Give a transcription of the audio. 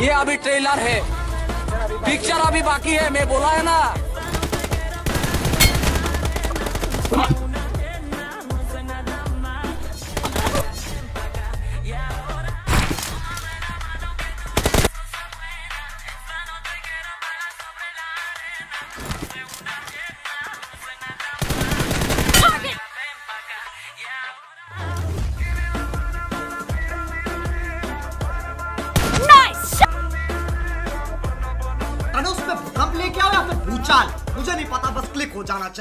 ये अभी ट्रेलर है। पिक्चर अभी बाकी है मैं बोला है ना। भूचाल मुझे नहीं पता बस क्लिक हो जाना चाहिए।